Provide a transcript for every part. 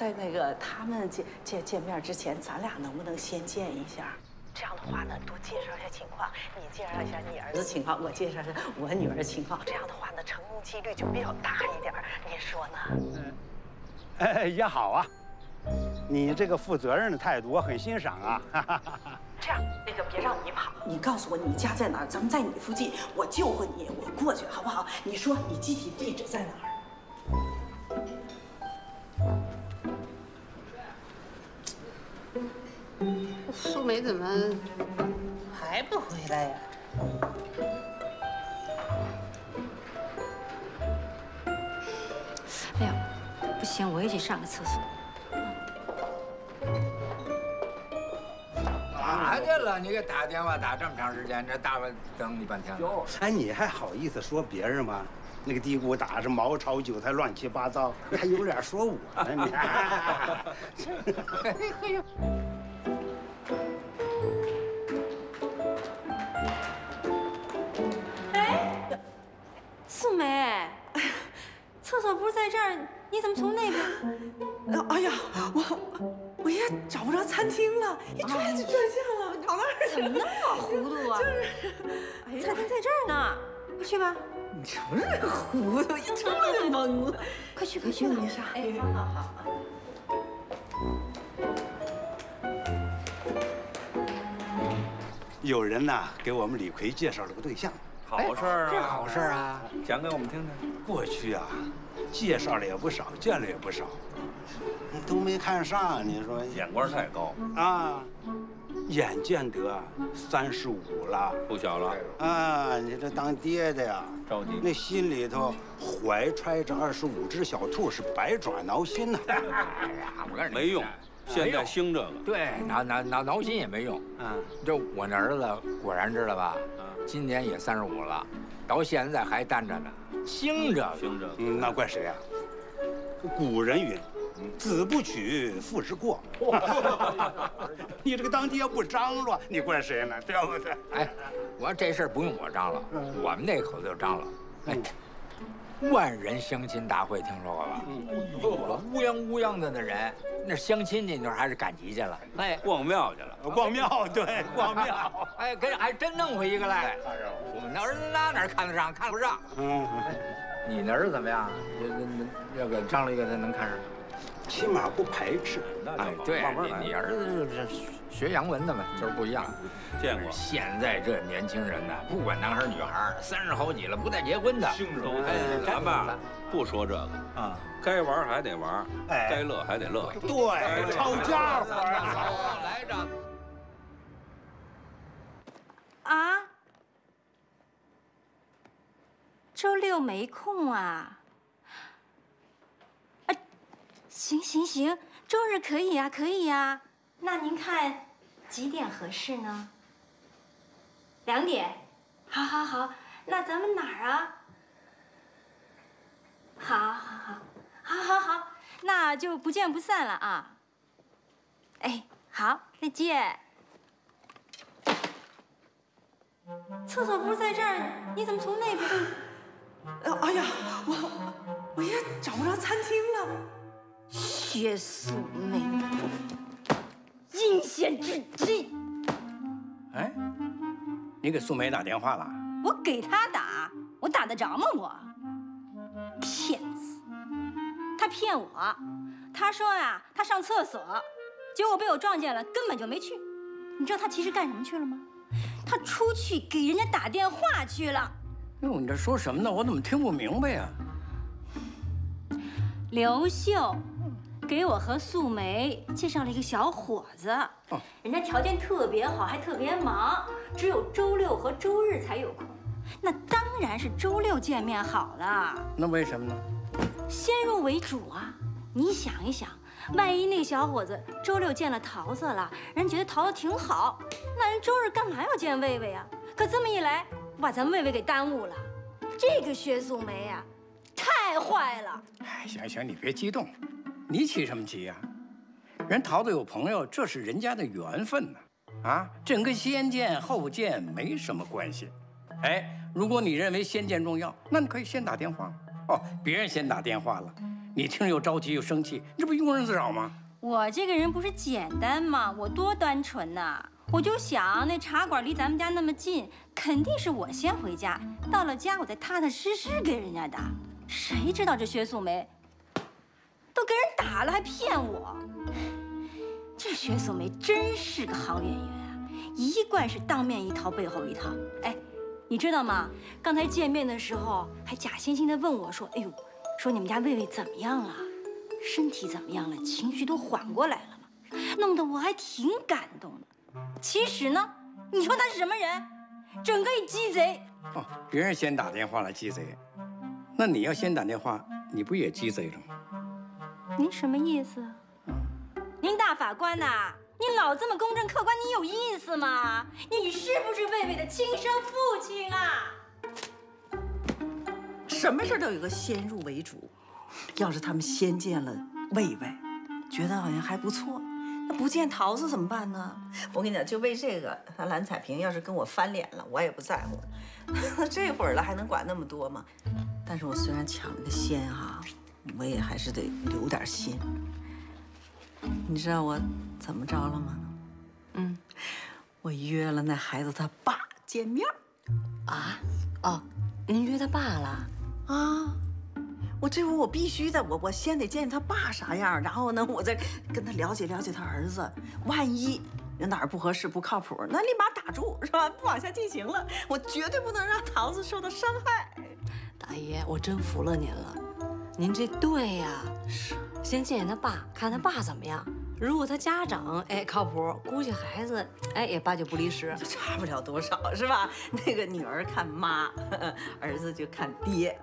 在那个他们见见见面之前，咱俩能不能先见一下？这样的话呢，多介绍一下情况，你介绍一下你儿子情况，我介绍一下我女儿情况。这样的话呢，成功几率就比较大一点。您说呢？哎，也好啊。你这个负责任的态度，我很欣赏啊。这样，那个别让你跑，你告诉我你家在哪儿，咱们在你附近，我救活你，我过去好不好？你说你具体地址在哪儿？素梅怎么还不回来呀？哎呀，不行，我也得上个厕所。哪去了？你给打电话打这么长时间，这大晚等你半天了。哎，你还好意思说别人吗？那个嘀咕打着毛炒韭菜乱七八糟，你还有脸说我呢？你。嘿 呦。梅，厕所不是在这儿，你怎么从那边？哎呀，我我也找不着餐厅了，一转就转向了，跑那儿怎么那么糊涂啊？就是，餐厅在这儿呢，快去吧。你成是糊涂，一出来就懵了。快去，快去吧。哎，好好好。有人呐，给我们李逵介绍了个对象。好事儿啊！这好事儿啊！讲给我们听听。过去啊，介绍了也不少，见了也不少，都没看上。你说眼光太高啊！眼见得三十五了，不小了啊！你这当爹的呀，着急，那心里头怀揣着二十五只小兔，是百爪挠心呐。哎呀，我告诉你，没用，现在兴这个，对，挠挠挠挠心也没用。嗯，这我那儿子果然知道吧？今年也三十五了，到现在还单着呢，兴这个兴这个，那怪谁啊？古人云：“子不娶，父之过。”你这个当爹不张罗，你怪谁呢？对不对？哎，我这事儿不用我张罗，我们那口子就张罗。哎，万人相亲大会听说过吧？嗯，乌泱乌泱的那人，那相亲去，你说还是赶集去了？哎，逛庙去了，逛庙对，逛庙。哎，给还真弄回一个来。我们那儿子那哪看得上，看不上。嗯。你那儿子怎么样？那那要给张罗一个，他能看上？起码不排斥。哎，对，你你儿子是学洋文的嘛，就是不一样。见过。现在这年轻人呢，不管男孩女孩，三十好几了不带结婚的。哎，咱们不说这个啊，该玩还得玩，该乐还得乐。对，抄家伙。来着。啊？周六没空啊？啊，行行行，周日可以啊，可以呀。那您看几点合适呢？两点。好，好，好。那咱们哪儿啊？好，好，好，好，好，好。那就不见不散了啊。哎，好，再见。厕所不是在这儿，你怎么从那边？哎呀，我我也找不着餐厅了。薛素梅，阴险至极。哎，你给素梅打电话了？我给她打，我打得着吗？我骗子，他骗我。他说呀，他上厕所，结果被我撞见了，根本就没去。你知道他其实干什么去了吗？他出去给人家打电话去了。哟，你这说什么呢？我怎么听不明白呀？刘秀给我和素梅介绍了一个小伙子，人家条件特别好，还特别忙，只有周六和周日才有空。那当然是周六见面好了。那为什么呢？先入为主啊！你想一想，万一那小伙子周六见了桃子了，人觉得桃子挺好，那人周日干嘛要见魏魏啊？可这么一来。把咱魏魏给耽误了，这个薛素梅呀，太坏了！哎，行行，你别激动，你起什么急呀？人桃子有朋友，这是人家的缘分呢。啊，这跟先见后见没什么关系。哎，如果你认为先见重要，那你可以先打电话。哦，别人先打电话了，你。听着又着急又生气，这不庸人自扰吗？我这个人不是简单吗？我多单纯呐！我就想那茶馆离咱们家那么近，肯定是我先回家，到了家我再踏踏实实给人家打。谁知道这薛素梅都给人打了，还骗我。这薛素梅真是个好演员啊，一贯是当面一套背后一套。哎，你知道吗？刚才见面的时候还假惺惺的问我说：“哎呦，说你们家魏魏怎么样了？身体怎么样了？情绪都缓过来了吗？”弄得我还挺感动的。其实呢，你说他是什么人？整个一鸡贼。哦，别人先打电话来鸡贼，那你要先打电话，你不也鸡贼了吗？您什么意思？您大法官呐，你老这么公正客观，你有意思吗？你是不是魏魏的亲生父亲啊？什么事都有个先入为主，要是他们先见了魏魏，觉得好像还不错。那不见桃子怎么办呢？我跟你讲，就为这个，他蓝彩萍要是跟我翻脸了，我也不在乎。这会儿了还能管那么多吗？但是我虽然抢了个先哈，我也还是得留点心。你知道我怎么着了吗？嗯，我约了那孩子他爸见面。啊？哦，您约他爸了？啊。我这回我必须的，我我先得见见他爸啥样，然后呢，我再跟他了解了解他儿子。万一有哪儿不合适、不靠谱，那立马打住，是吧？不往下进行了。我绝对不能让桃子受到伤害。大爷，我真服了您了，您这对呀。是，先见见他爸，看他爸怎么样。如果他家长哎靠谱，估计孩子哎也八九不离十，差不了多少，是吧？那个女儿看妈，儿子就看爹。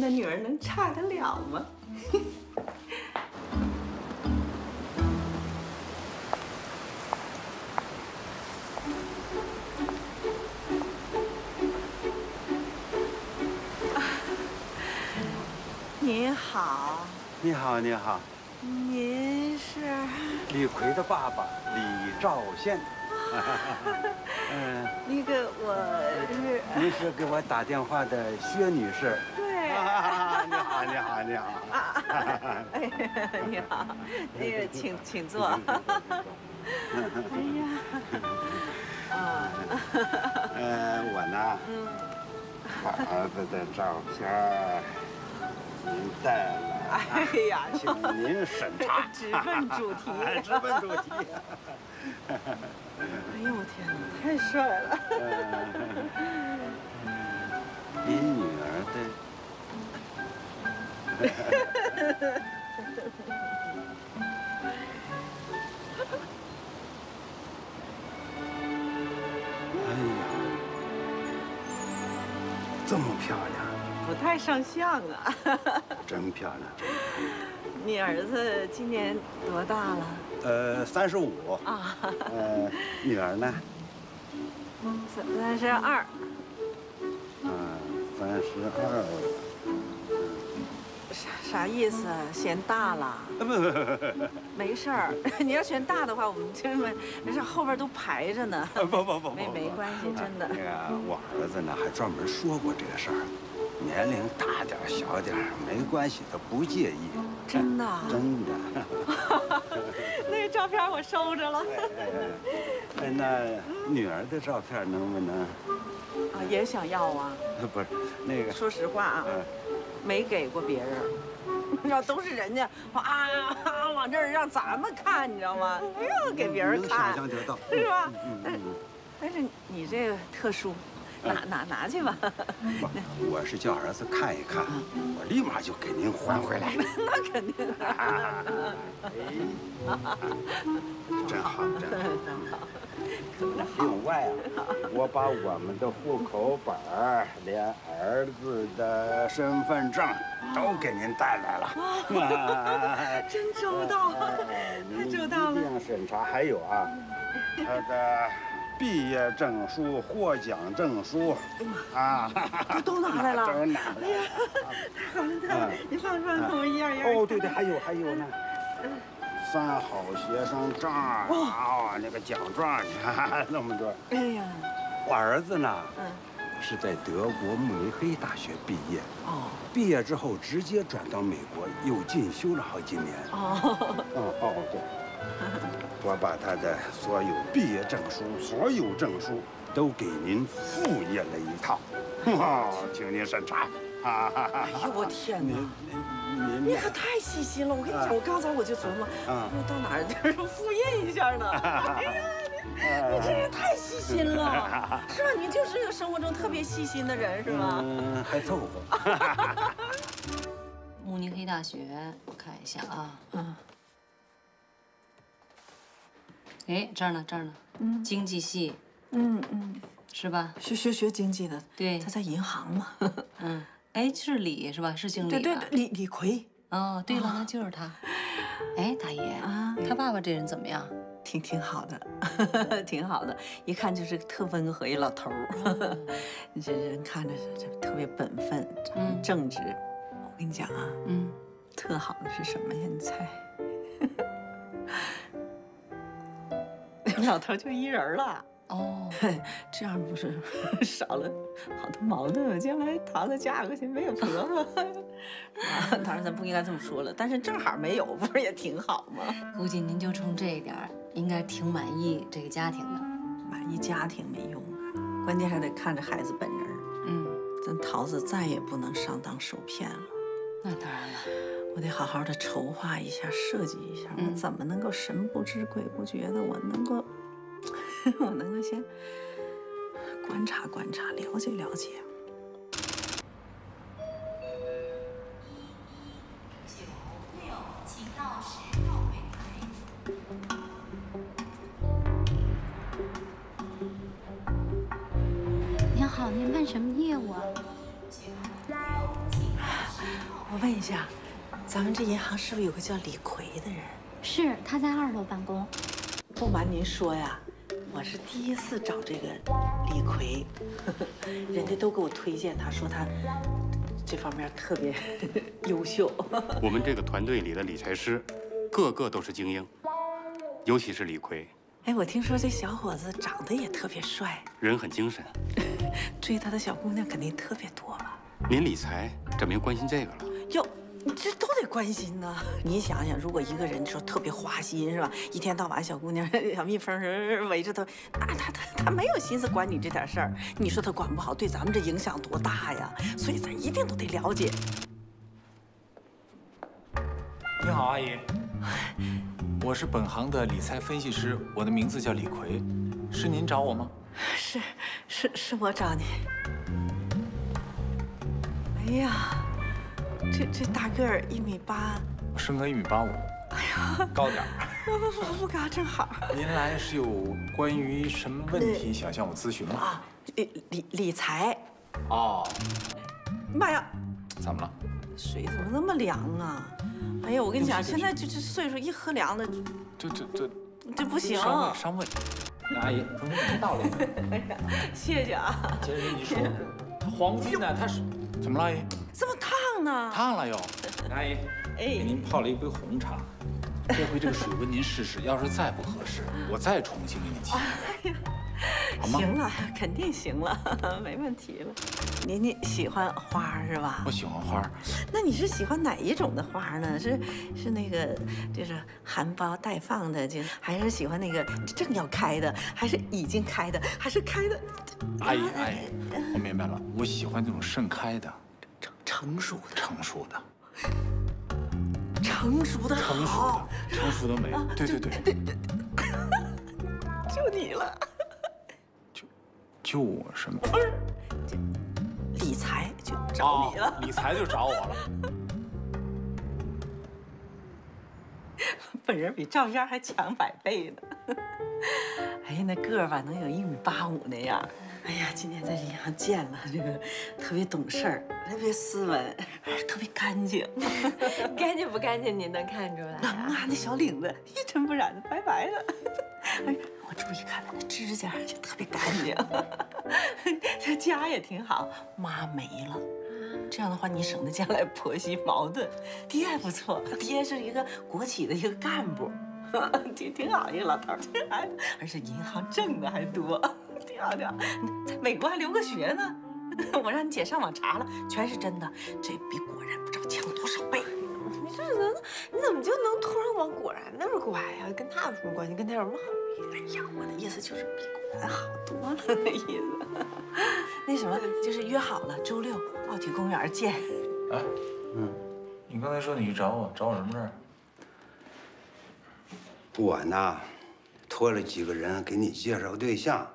他那女儿能差得了吗？您好，你好，你好，您是李逵的爸爸李兆先。嗯，那个我是。您是给我打电话的薛女士。你好，你好，你好。哎，你好，那个请请坐。哎呀。啊。呃，我呢，把儿子的照片。您带了，哎呀，请您审查，直奔主题，直奔主题。哎呦我天哪，太帅了！您女儿的。哎呀，这么漂亮！不太上相啊，真漂亮。你儿子今年多大了？呃，三十五啊。呃，女儿呢？三三十二。嗯，三十二。啥啥意思？嫌大了？不不不不，没事儿。你要嫌大的话，我们这么没事，后边都排着呢。不不不不，没没关系，真的。那个，我儿子呢，还专门说过这个事儿。年龄大点小点没关系，他不介意。真的？真的。那个照片我收着了。哎，那女儿的照片能不能？啊，也想要啊。不是，那个。说实话啊，没给过别人。要都是人家啊，往这儿让咱们看，你知道吗？不用给别人看。是吧？但是你这个特殊。拿拿拿去吧！我是叫儿子看一看，我立马就给您还回来。那肯定。真好，真好，真好。另外啊，我把我们的户口本连儿子的身份证都给您带来了。真周到，太周到了。一定审查，还有啊，他的毕业证书、获奖证书，啊，都拿来了，都拿来了。哎呀，太好了，太好了！你放放，看我一样一样。哦，对对，还有还有呢。三好学生证啊，那个奖状，你 看那么多。哎呀，我儿子呢，是在德国慕尼黑大学毕业。哦，毕业之后直接转到美国，又进修了好几年。哦，哦哦对，我把他的所有毕业证书、所有证书都给您复印了一套，请您审查。哎呦我天哪！你可太细心了，我跟你讲，我刚才我就琢磨，我到哪儿就是复印一下呢？哎呀，你你这人太细心了，是吧？你就是个生活中特别细心的人，是吧？嗯，还凑合。慕尼黑大学，我看一下啊，嗯，哎，这儿呢，这儿呢，嗯，经济系，嗯嗯，是吧？学学学经济的，对，他在银行嘛，嗯。哎，是李是吧？是姓李对对对，李李逵。哦，对了，那就是他。哎，大爷啊，他爸爸这人怎么样？挺挺好的，挺好的，一看就是特温和一老头儿。这人看着这特别本分，正直。我跟你讲啊，嗯，特好的是什么呀？你猜？老头就一人了。哦，这样不是 少了好多矛盾吗？将来桃子嫁过去没有婆婆，当然咱不应该这么说了。但是正好没有，不是也挺好吗？估计您就冲这一点，应该挺满意这个家庭的。满意家庭没用啊，关键还得看着孩子本人。嗯，咱桃子再也不能上当受骗了。那当然了，我得好好的筹划一下，设计一下，我怎么能够神不知鬼不觉的，我能够。我能够先观察观察，了解了解。您好，您办什么业务啊？我问一下，咱们这银行是不是有个叫李逵的人？是，他在二楼办公。不瞒您说呀。我是第一次找这个李逵，人家都给我推荐，他说他这方面特别 优秀。我们这个团队里的理财师，个个都是精英，尤其是李逵。哎，我听说这小伙子长得也特别帅，人很精神，追他的小姑娘肯定特别多吧？您理财怎么又关心这个了？哟。你这都得关心呐。你想想，如果一个人说特别花心是吧？一天到晚小姑娘、小蜜蜂围着他，那他他他没有心思管你这点事儿。你说他管不好，对咱们这影响多大呀？所以咱一定都得了解。你好，阿姨，我是本行的理财分析师，我的名字叫李逵，是您找我吗？是是是我找你。哎呀。这这大个儿一米八，我身高一米八五，哎呀，高点儿，不不不不高，正好。您来是有关于什么问题想向我咨询吗？啊，理理理财。哦。妈呀！怎么了？水怎么那么凉啊？哎呀，我跟你讲，现在就这岁数，一喝凉的，这这这这不行。伤胃，伤胃。阿姨，您倒了。哎呀，谢谢啊。接着你说，它黄金呢？它是怎么了，阿姨？这么烫呢？烫了又，阿姨，给您泡了一杯红茶，这回这个水温您试试，要是再不合适，我再重新给你沏。哎呀，行了，肯定行了，没问题了。您您喜欢花是吧？我喜欢花。那你是喜欢哪一种的花呢？是是那个就是含苞待放的，就还是喜欢那个正要开的，还是已经开的，还是开的？阿姨阿姨，我明白了，我喜欢那种盛开的。成熟的，成熟的，成熟的，成熟的，成熟的美，对对对对对，就你了，就就我什么？不是，理财就找你了，理财就找我了。本人比照片还强百倍呢。哎呀，那个儿吧，能有一米八五那样。哎呀，今天在银行见了，这个特别懂事儿，特别斯文，特别干净。干净不干净，您能看出来？能啊，那小领子一尘不染的，白白的。哎，我注意看了，那指甲就特别干净。这家也挺好，妈没了，这样的话你省得将来婆媳矛盾。爹还不错，爹是一个国企的一个干部，挺挺好一个老头儿，而且银行挣的还多。挺好挺好，在美国还留过学呢。我让你姐上网查了，全是真的。这比果然不知道强多少倍。你这人，你怎么就能突然往果然那儿拐呀？跟他有什么关系？跟他有什么好意思？哎呀，我的意思就是比果然好多了 那意思。那什么，就是约好了周六奥体公园见。哎，嗯，你刚才说你去找我，找我什么事儿？我呢，托了几个人给你介绍对象。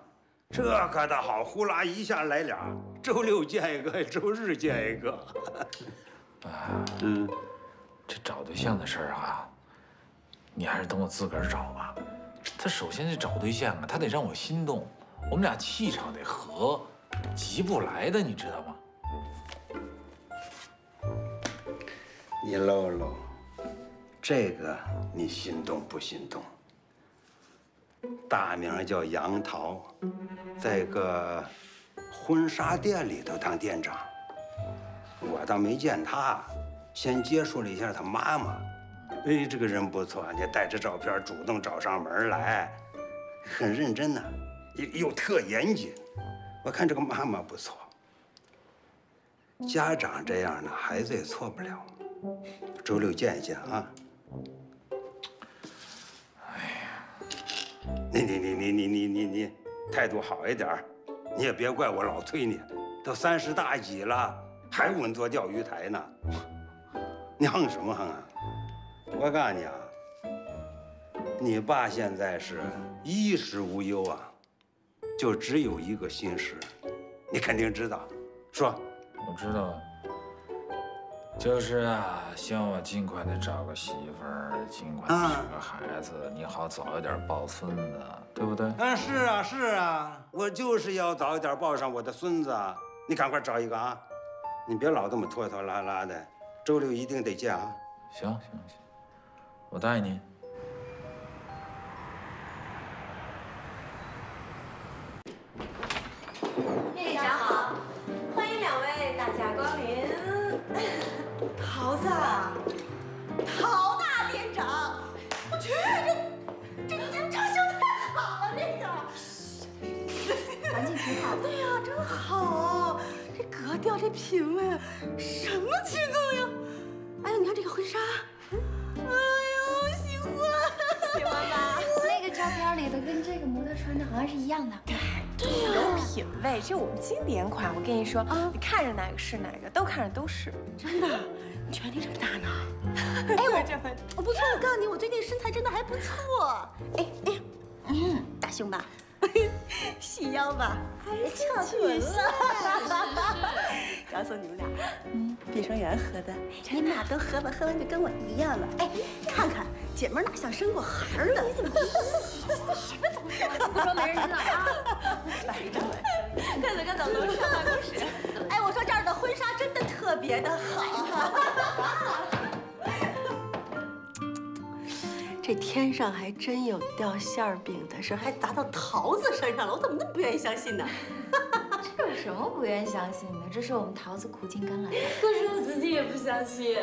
这可倒好，呼啦一下来俩，周六见一个，周日见一个。啊，嗯，这找对象的事儿啊，你还是等我自个儿找吧。他首先是找对象啊，他得让我心动，我们俩气场得合，急不来的，你知道吗？你搂搂，这个你心动不心动？大名叫杨桃，在个婚纱店里头当店长。我倒没见他，先接触了一下他妈妈。哎，这个人不错，你带着照片主动找上门来，很认真呢，又又特严谨。我看这个妈妈不错，家长这样的孩子也错不了。周六见一见啊。你你你你你你你你态度好一点你也别怪我老催你，都三十大几了，还稳坐钓鱼台呢，你哼什么哼啊？我告诉你啊，你爸现在是衣食无忧啊，就只有一个心事，你肯定知道，说。我知道。就是啊，希望我尽快的找个媳妇儿，尽快生个孩子，你好早一点抱孙子，对不对？啊，是啊，是啊，我就是要早一点抱上我的孙子，你赶快找一个啊！你别老这么拖拖拉拉的，周六一定得见啊！行行行，我对呀，真好。这格调，这品味，什么气度呀！哎呦，你看这个婚纱，哎呦，喜欢，喜欢吧？那个照片里的跟这个模特穿的好像是一样的。对，有品位，这我们经典款。我跟你说，你看着哪个是哪个，都看着都是。真的，你权力这么大呢？哎，我我不错，我告诉你，我最近身材真的还不错。哎哎，嗯，大胸吧。细腰吧，还翘臀了。告诉你们俩，嗯，碧生源喝的，你们俩都喝吧，喝完就跟我一样了。哎，看看姐妹哪像生过孩儿的？你怎么？什么东西？不说没人知道啊。来，快走快走，楼上办公室。哎，我说这儿的婚纱真的特别的好。这天上还真有掉馅儿饼的事，还砸到桃子身上了，我怎么那么不愿意相信呢？这有什么不愿意相信的？这是我们桃子苦尽甘来的。可是我自己也不相信。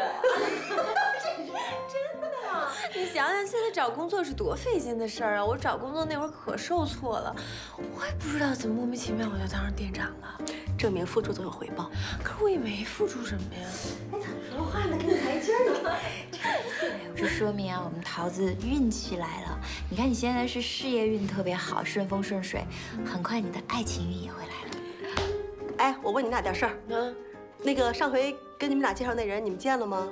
你想想，现在找工作是多费劲的事儿啊！我找工作那会儿可受挫了，我也不知道怎么莫名其妙我就当上店长了。证明付出总有回报，可是我也没付出什么呀。哎怎么说话呢？给你台阶呢？这说明啊，我们桃子运气来了。你看你现在是事业运特别好，顺风顺水，很快你的爱情运也会来了。哎，我问你俩点事儿。嗯，那个上回跟你们俩介绍那人，你们见了吗？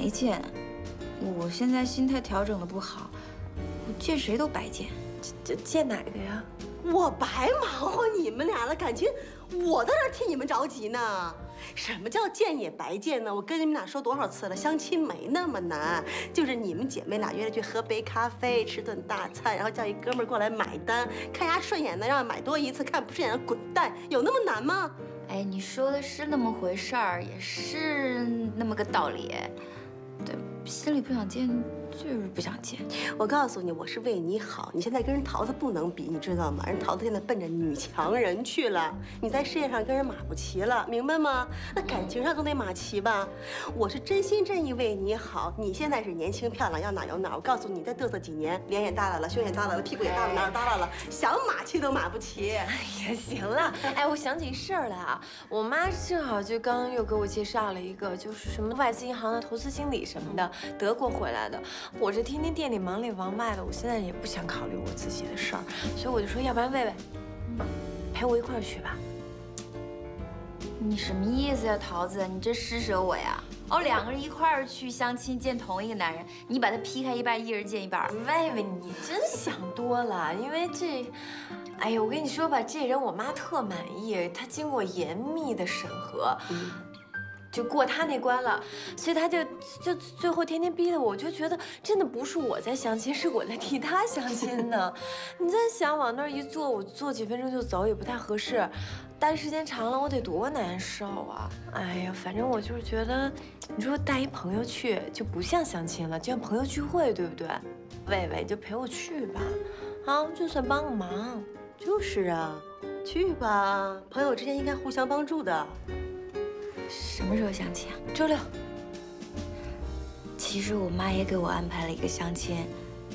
我没见。我现在心态调整的不好，我见谁都白见。见见哪个呀？我白忙活你们俩了感情，我在这替你们着急呢。什么叫见也白见呢？我跟你们俩说多少次了，相亲没那么难，就是你们姐妹俩约着去喝杯咖啡，吃顿大餐，然后叫一哥们儿过来买单，看丫顺眼的让买多一次，看不顺眼的滚蛋，有那么难吗？哎，你说的是那么回事儿，也是那么个道理。心里不想见。就是不想见。我告诉你，我是为你好。你现在跟人桃子不能比，你知道吗？人桃子现在奔着女强人去了，你在事业上跟人马不齐了，明白吗？那感情上总得马齐吧。我是真心真意为你好。你现在是年轻漂亮，要哪有哪。我告诉你，再嘚瑟几年，脸也耷拉了，胸也耷拉了，屁股也耷拉，哪儿耷拉了？想马齐都马不齐。哎呀，行了。哎，我想起事儿来啊，我妈正好就刚又给我介绍了一个，就是什么外资银行的投资经理什么的，德国回来的。我这天天店里忙里忙外的，我现在也不想考虑我自己的事儿，所以我就说，要不然魏魏陪我一块儿去吧。你什么意思呀，桃子？你这施舍我呀？哦，两个人一块儿去相亲见同一个男人，你把他劈开一半，一人见一半。魏魏，你真想多了，因为这，哎呀，我跟你说吧，这人我妈特满意，他经过严密的审核。就过他那关了，所以他就就最后天天逼的我，我就觉得真的不是我在相亲，是我在替他相亲呢。你在想往那儿一坐，我坐几分钟就走也不太合适，待时间长了我得多难受啊！哎呀，反正我就是觉得，你说带一朋友去就不像相亲了，就像朋友聚会，对不对？伟伟就陪我去吧，啊，就算帮个忙。就是啊，去吧，朋友之间应该互相帮助的。什么时候相亲啊？周六。其实我妈也给我安排了一个相亲，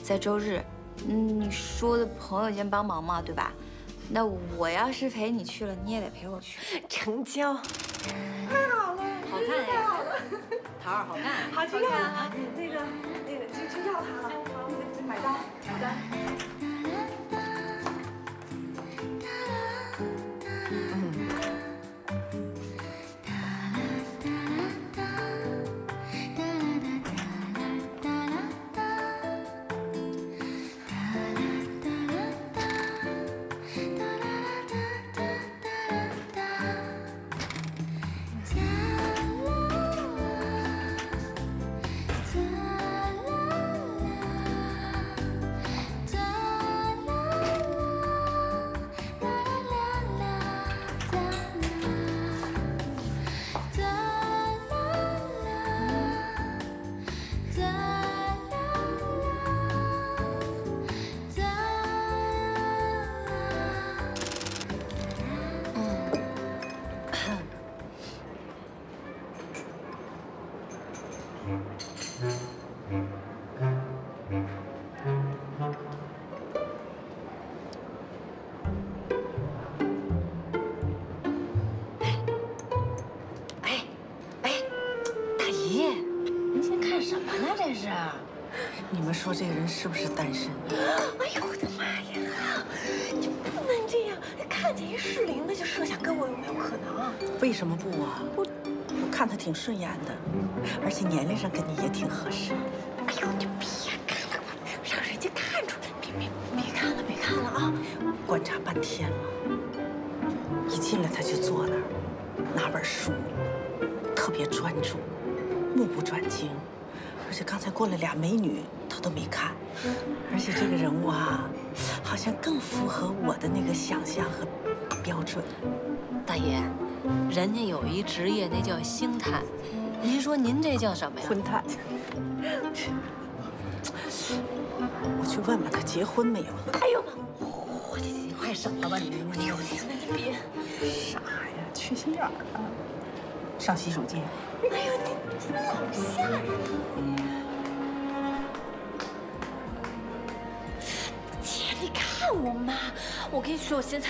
在周日。嗯，你说的朋友间帮忙嘛，对吧？那我要是陪你去了，你也得陪我去。成交。太好了，好看呀！桃儿好看，好去看啊！那个那个就就要它了，好，买单，买单。说这个人是不是单身？哎呦我的妈呀！你不能这样，看见一适龄的就设想跟我有没有可能？为什么不啊？我我看他挺顺眼的，而且年龄上跟你也挺合适。哎呦，你别看了，让人家看出来！别别别看了，别看了啊！观察半天了，一进来他就坐那儿，拿本书，特别专注，目不转睛。而且刚才过来俩美女，他都没看。而且这个人物啊，好像更符合我的那个想象和标准。大爷，人家有一职业，那叫星探。您说您这叫什么呀？婚探。我去问问他结婚没有。哎呦，我这你快省了吧你！你有你你别傻呀？缺心眼儿啊！上洗手间。哎呦，你你好吓人！我妈，我跟你说，我现在，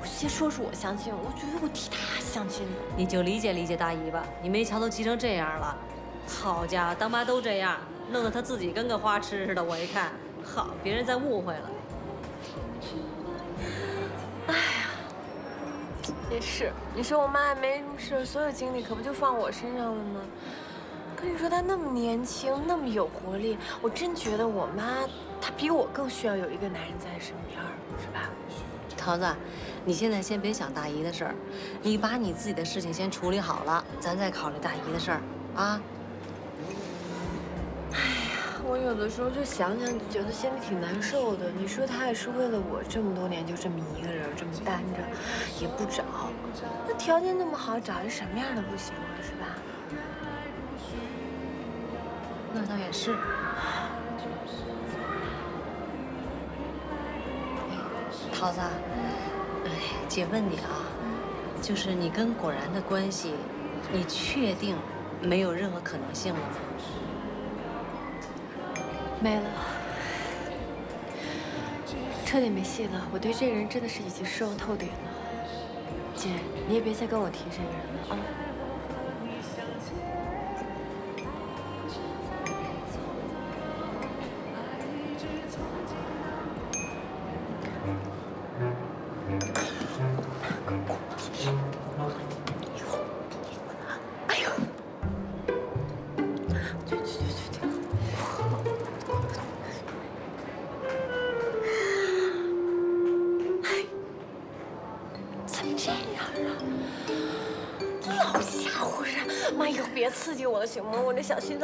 我先说说我相亲，我觉得我替她相亲。你就理解理解大姨吧，你没瞧都急成这样了，好家伙，当妈都这样，弄得她自己跟个花痴似的。我一看，好，别人再误会了。哎呀，也是，你说我妈也没什么事，所有精力可不就放我身上了吗？跟你说，她那么年轻，那么有活力，我真觉得我妈。她比我更需要有一个男人在身边，是吧？桃子，你现在先别想大姨的事儿，你把你自己的事情先处理好了，咱再考虑大姨的事儿啊。哎呀，我有的时候就想想，觉得心里挺难受的。你说他也是为了我，这么多年就这么一个人，这么单着，也不找。那条件那么好，找一什么样的不行啊？是吧？那倒也是。桃子，哎，姐问你啊，就是你跟果然的关系，你确定没有任何可能性了吗？没了，彻底没戏了。我对这个人真的是已经失望透顶了。姐，你也别再跟我提这个人了啊。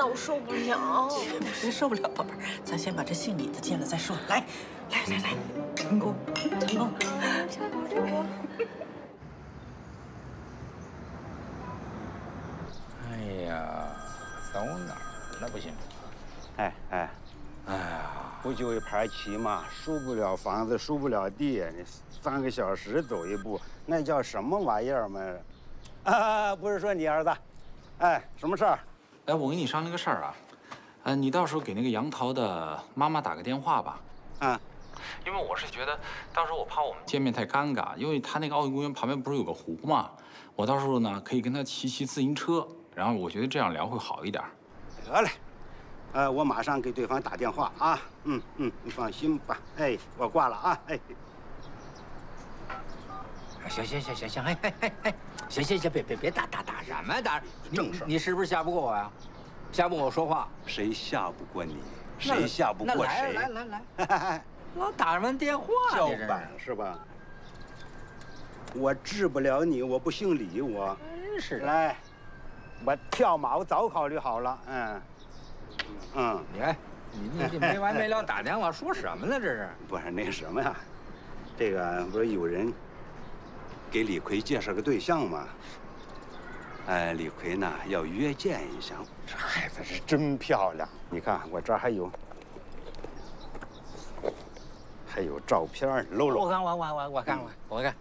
我受不了。别受不了，宝贝儿，咱先把这姓李的见了再说。来，来来来，成功，成功，成功，成功。哎呀，走哪儿了？不行。哎哎，哎呀，不就一盘棋吗，输不了房子，输不了地，你三个小时走一步，那叫什么玩意儿嘛？啊，不是说你儿子，哎，什么事儿？哎，我跟你商量个事儿啊，呃，你到时候给那个杨桃的妈妈打个电话吧。嗯，因为我是觉得，到时候我怕我们见面太尴尬，因为他那个奥运公园旁边不是有个湖嘛，我到时候呢可以跟他骑骑自行车，然后我觉得这样聊会好一点。得嘞，呃，我马上给对方打电话啊。嗯嗯，你放心吧。哎，我挂了啊。哎。行行行行行，哎哎哎哎，行行行，别别别打打打什么打？正事，你是不是吓不过我呀？吓不过我说话？谁吓不过你？谁吓不过谁？来来来 来，老打什么电话？叫板是吧？我治不了你，我不姓李，我。真是的。来，我跳马，我早考虑好了。嗯嗯，你看，你你这没完没了 打电话说什么呢？这是？不是那什么呀？这个不是有人。给李逵介绍个对象嘛？哎，李逵呢要约见一下。这孩子是真漂亮，你看我这儿还有，还有照片，搂搂。我看我我我我看我我看。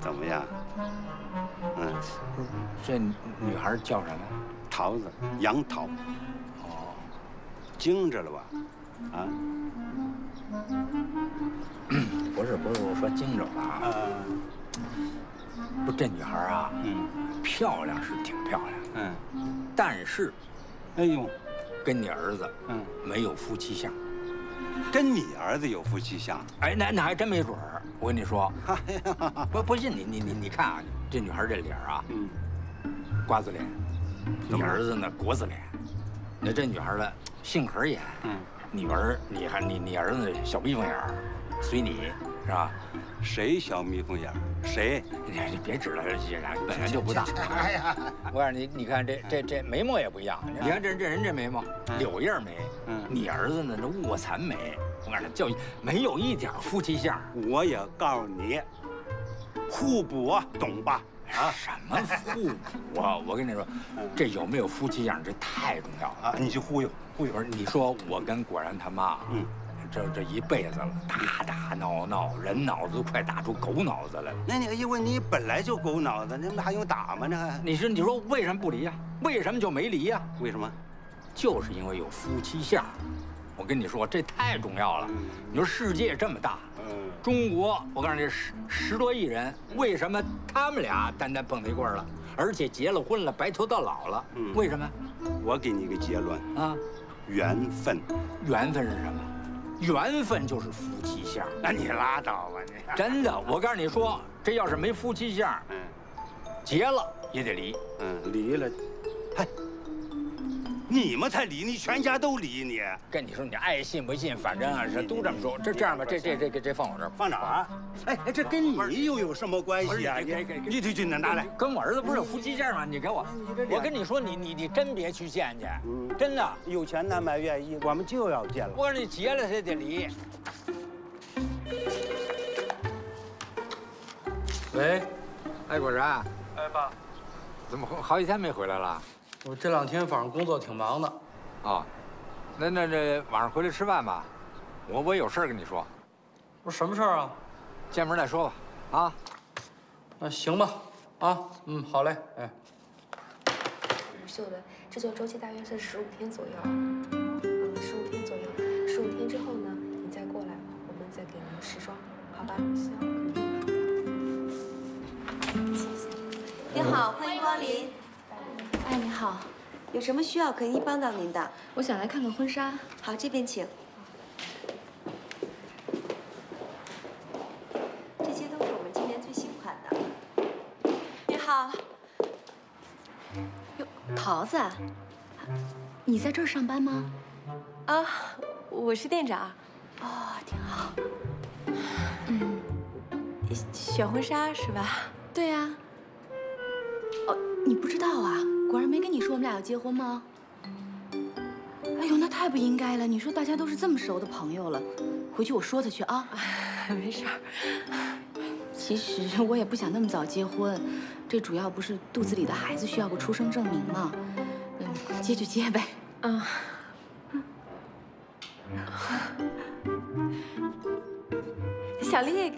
怎么样？嗯，这女孩叫什么？桃子，杨桃。哦，惊着了吧？啊？不是不是，我说惊着了啊！不，这女孩啊，嗯，漂亮是挺漂亮，嗯，但是，哎呦，跟你儿子，嗯，没有夫妻相。跟你儿子有夫妻相？哎，那那还真没准儿。我跟你说，不不信你你你你看啊，这女孩这脸啊，嗯，瓜子脸，你儿子呢国字脸，那这女孩呢杏核眼，嗯。你儿，你还你你儿子小蜜蜂眼儿，随你，是吧？谁小蜜蜂眼儿？谁？你你别指了，这本来就不大。哎呀，我告诉你，你看这这这眉毛也不一样。你看这这人这眉毛，柳叶眉。嗯。你儿子呢？这卧蚕眉。我告诉你，就没有一点夫妻相。我也告诉你，互补，懂吧？啊？什么互补啊？我跟你说，这有没有夫妻相，这太重要了啊！你去忽悠。不是你说我跟果然他妈，嗯，这这一辈子了，打打闹闹，人脑子都快打出狗脑子来了。那你因为你本来就狗脑子，那还用打吗？那你说你说为什么不离呀？为什么就没离呀？为什么？就是因为有夫妻相。我跟你说，这太重要了。你说世界这么大，嗯，中国我告诉你十十多亿人，为什么他们俩单单碰在一块儿了，而且结了婚了，白头到老了？嗯，为什么？我给你一个结论啊。缘分，缘分是什么？缘分就是夫妻相。那你拉倒吧，你真的，我告诉你说，这要是没夫妻相，嗯，结了也得离，嗯，离了，嘿，你们才理你，全家都理你。跟你说，你爱信不信，反正啊是都这么说。这这样吧，这这这这这放我这儿，放哪儿？哎哎，这跟你又有什么关系啊？你你去去拿拿来。跟我儿子不是有夫妻证吗？你给我，我跟你说，你你你真别去见去，真的。有钱难买愿意，我们就要见了。我说你结了他得离。喂，哎果然。哎爸，怎么好几天没回来了？我这两天反正工作挺忙的，啊，那那这晚上回来吃饭吧，我我有事跟你说。不是什么事儿啊？见面再说吧，啊？那行吧，啊，嗯，好嘞，哎。秀的制作周期大约是十五天左右，嗯，十五天左右，十五天之后呢，你再过来，我们再给您试妆，好吧？行。谢谢。你好，欢迎光临。哎，你好，有什么需要可以帮到您的？我想来看看婚纱。好，这边请。这些都是我们今年最新款的。你好。哟，桃子，你在这儿上班吗？啊，我是店长。哦，挺好。嗯，选婚纱是吧？对呀。哦，你不知道啊？果然没跟你说我们俩要结婚吗？哎呦，那太不应该了！你说大家都是这么熟的朋友了，回去我说他去啊。没事儿。其实我也不想那么早结婚，这主要不是肚子里的孩子需要个出生证明吗？嗯，接就接呗。嗯。小丽，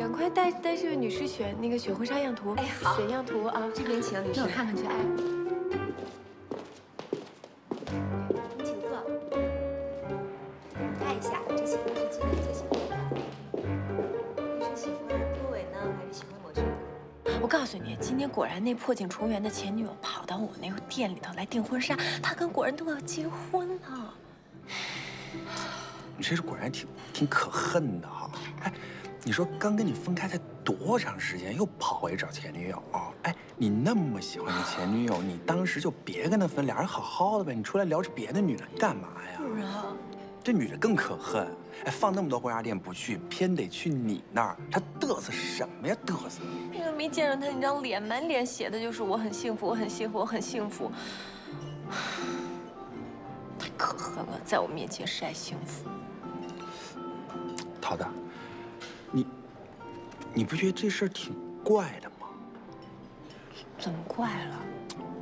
赶快带带这位女士选那个选婚纱样图。哎，好。选样图啊，这边请女士。那我看看去。哎。我告诉你，今天果然那破镜重圆的前女友跑到我那个店里头来订婚纱，她跟果然都要结婚了。你这是果然挺挺可恨的哈！哎，你说刚跟你分开才多长时间，又跑回去找前女友？哎，你那么喜欢你前女友，你当时就别跟她分，俩人好好的呗。你出来聊着别的女的干嘛呀？是啊。这女的更可恨，哎，放那么多婚纱店不去，偏得去你那儿，她嘚瑟什么呀？嘚瑟！你都没见着她那张脸，满脸写的就是我很幸福，我很幸福，我很幸福。太可恨了，在我面前晒幸福。桃子，你，你不觉得这事儿挺怪的吗？怎么怪了？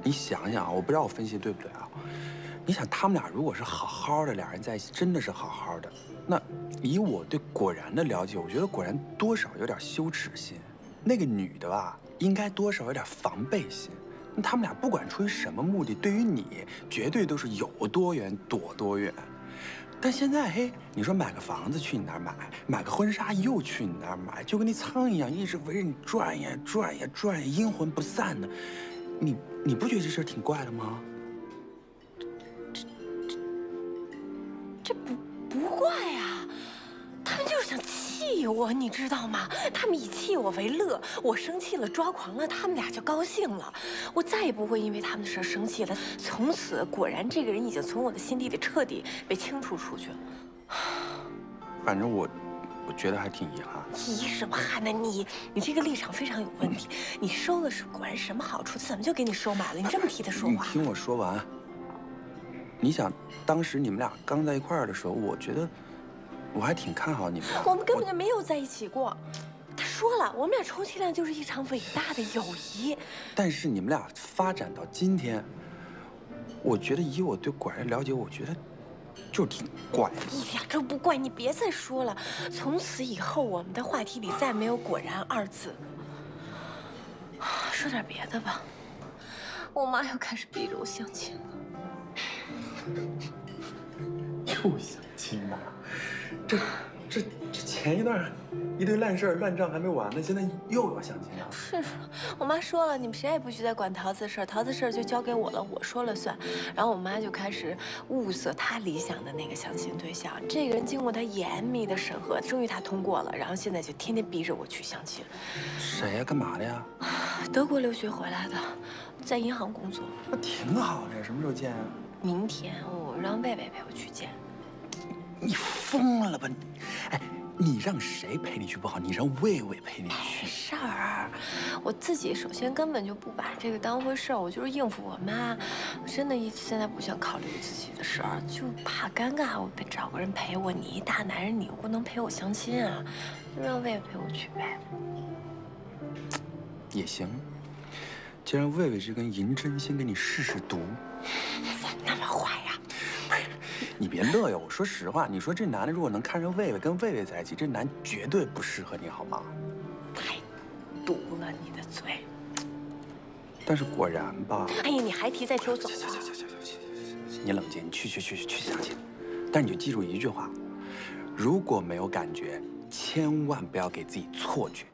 你想想啊，我不知道我分析对不对啊？你想，他们俩如果是好好的，俩人在一起真的是好好的，那以我对果然的了解，我觉得果然多少有点羞耻心。那个女的吧，应该多少有点防备心。那他们俩不管出于什么目的，对于你绝对都是有多远躲多远。但现在嘿，你说买个房子去你那儿买，买个婚纱又去你那儿买，就跟那苍蝇一样，一直围着你转呀转呀转，阴魂不散的。你你不觉得这事儿挺怪的吗？这这这不不怪呀，气我，你知道吗？他们以气我为乐，我生气了抓狂了，他们俩就高兴了。我再也不会因为他们的事生气了。从此，果然这个人已经从我的心底里彻底被清除出去了。反正我，我觉得还挺遗憾。遗什么憾呢？你你这个立场非常有问题。你收了是果然什么好处？怎么就给你收买了？你这么替他说话？你听我说完。你想，当时你们俩刚在一块儿的时候，我觉得我还挺看好你们的。我们根本就没有在一起过。他说了，我们俩充其量就是一场伟大的友谊。但是你们俩发展到今天，我觉得以我对果然了解，我觉得就是挺怪。一点都不怪，你别再说了。从此以后，我们的话题里再没有“果然”二字。说点别的吧。我妈又开始逼着我相亲了。又相亲呐？这、这、这前一段一堆烂事儿、烂账还没完呢，现在又要相亲了？是啊，我妈说了，你们谁也不许再管桃子的事儿，桃子事儿就交给我了，我说了算。然后我妈就开始物色她理想的那个相亲对象，这个人经过她严密的审核，终于她通过了，然后现在就天天逼着我去相亲。谁呀？干嘛的呀？德国留学回来的，在银行工作。那挺好的呀，什么时候见啊？明天我让贝贝陪我去见。你疯了吧？哎，你让谁陪你去不好，你让魏魏陪你去。没事儿，我自己首先根本就不把这个当回事儿，我就是应付我妈。我真的一现在不想考虑自己的事儿，就怕尴尬，我得找个人陪我。你一大男人，你又不能陪我相亲啊，就让魏魏陪我去呗。也行，就让魏魏这根银针先给你试试毒。怎么那么坏呀？你别乐呀！我说实话，你说这男的如果能看上魏魏，跟魏魏在一起，这男绝对不适合你，好吗？太毒了，你的嘴！但是果然吧。哎呀，你还提再提，我走。行行行行行行行，你冷静，你去去去去去相亲。但你就记住一句话：如果没有感觉，千万不要给自己错觉。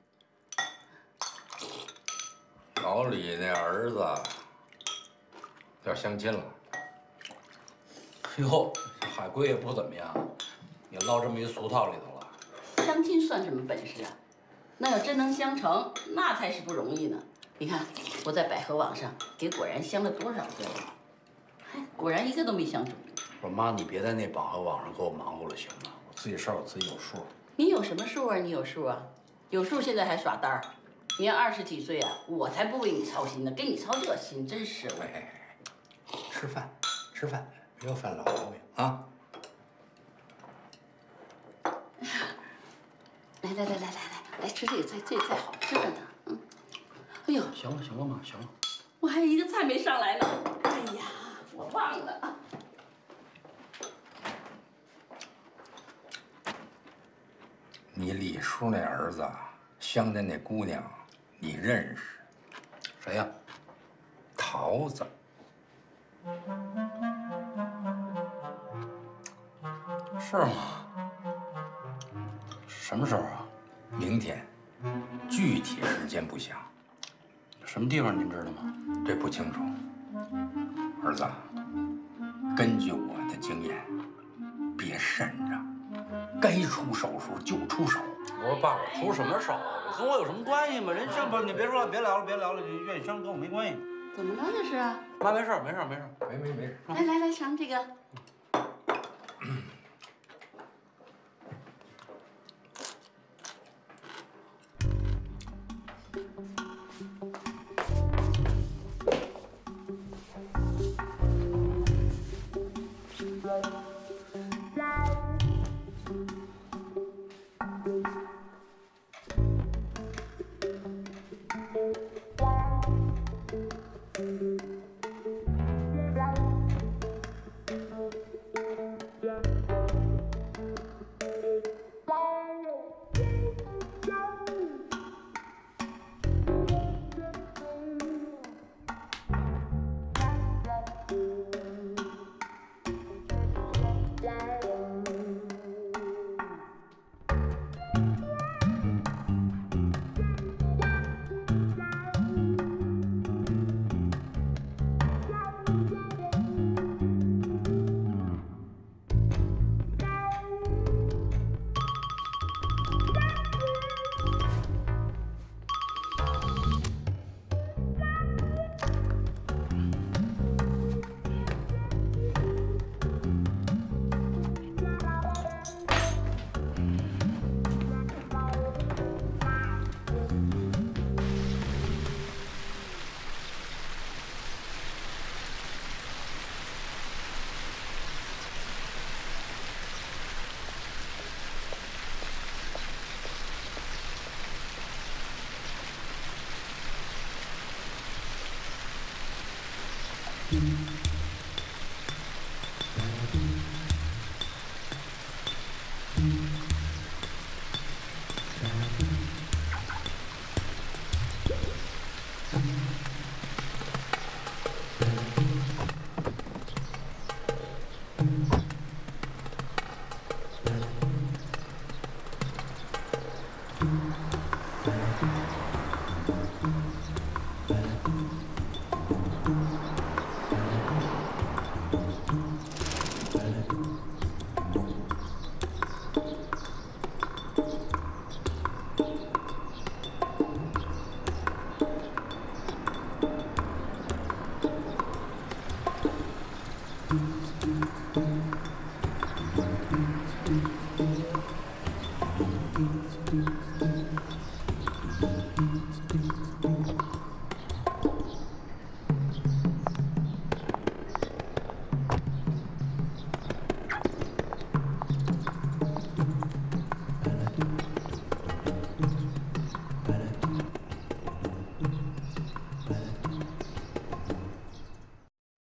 老李那儿子要相亲了。哟，这海龟也不怎么样，也落这么一俗套里头了。相亲算什么本事啊？那要真能相成，那才是不容易呢。你看我在百合网上给果然相了多少个，嗨，果然一个都没相中。我说妈，你别在那百合网上给我忙活了，行吗？我自己事儿我自己有数。你有什么数啊？你有数啊？有数现在还耍单儿？你要二十几岁啊，我才不为你操心呢，给你操这心真是。哎，吃饭，吃饭，不要犯老毛病啊！来来来来来来，来吃这个菜，这菜好吃着呢。嗯，哎呦，行了行了妈，行了。我还有一个菜没上来呢。哎呀，我忘了。你李叔那儿子相的那姑娘，你认识？谁呀？桃子。是吗？什么时候啊？明天，具体时间不详。什么地方您知道吗？这不清楚。儿子，根据我的经验，别慎着，该出手时候就出手。我说爸，我出什么手啊？跟我有什么关系吗？人这不，你别说了，别聊了，别聊了，这愿意相跟我没关系。怎么了这是？妈，没事，没事，没事，没没没事。来来来，尝这个。Thank you.